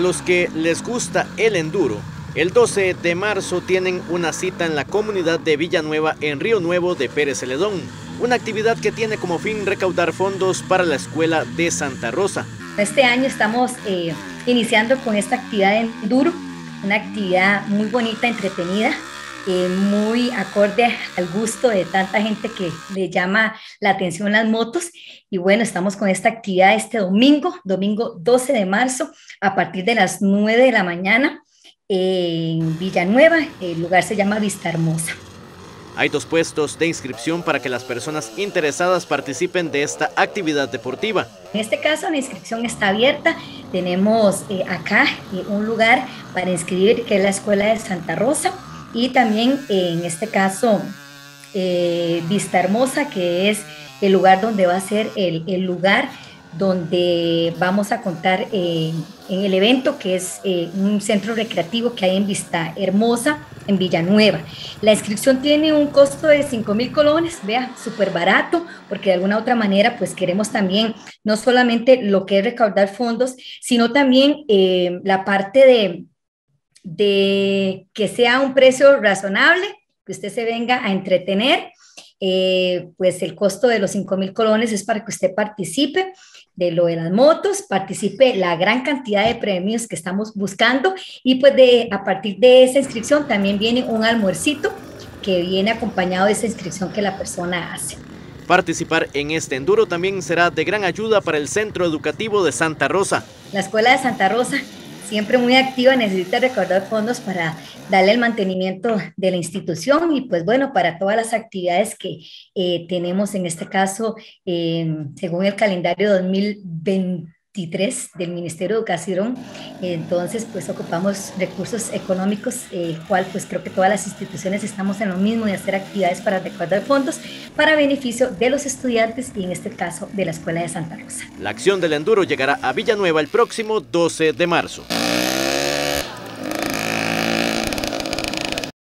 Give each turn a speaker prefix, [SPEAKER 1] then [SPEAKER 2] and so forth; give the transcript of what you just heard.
[SPEAKER 1] los que les gusta el enduro, el 12 de marzo tienen una cita en la comunidad de Villanueva en Río Nuevo de Pérez Celedón, una actividad que tiene como fin recaudar fondos para la escuela de Santa Rosa.
[SPEAKER 2] Este año estamos eh, iniciando con esta actividad de enduro, una actividad muy bonita, entretenida, eh, muy acorde al gusto de tanta gente que le llama la atención las motos. Y bueno, estamos con esta actividad este domingo, domingo 12 de marzo, a partir de las 9 de la mañana en Villanueva. El lugar se llama Vista Hermosa.
[SPEAKER 1] Hay dos puestos de inscripción para que las personas interesadas participen de esta actividad deportiva.
[SPEAKER 2] En este caso la inscripción está abierta. Tenemos eh, acá eh, un lugar para inscribir que es la Escuela de Santa Rosa y también en este caso eh, Vista Hermosa, que es el lugar donde va a ser el, lugar donde vamos a contar en el evento, que es eh, un centro recreativo que hay en Vista Hermosa, en Villanueva. La inscripción tiene un costo de 5 mil colones, vea, súper barato, porque de alguna otra manera, pues queremos también no solamente lo que es recaudar fondos, sino también eh, la parte de de que sea un precio razonable, que usted se venga a entretener. Eh, pues el costo de los 5 mil colones es para que usted participe de lo de las motos, participe la gran cantidad de premios que estamos buscando y pues de, a partir de esa inscripción también viene un almuercito que viene acompañado de esa inscripción que la persona hace.
[SPEAKER 1] Participar en este enduro también será de gran ayuda para el Centro Educativo de Santa Rosa.
[SPEAKER 2] La Escuela de Santa Rosa siempre muy activa, necesita recordar fondos para darle el mantenimiento de la institución y pues bueno, para todas las actividades que eh, tenemos en este caso, eh, según el calendario 2020 del Ministerio de Educación. Entonces, pues ocupamos recursos económicos, el cual pues creo que todas las instituciones estamos en lo mismo de hacer actividades para recaudar fondos para beneficio de los estudiantes y en este caso de la Escuela de Santa Rosa.
[SPEAKER 1] La acción del enduro llegará a Villanueva el próximo 12 de marzo.